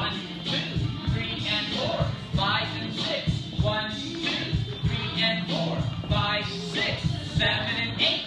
One, two, three, and four. Five and six. One, two, three, and and eight.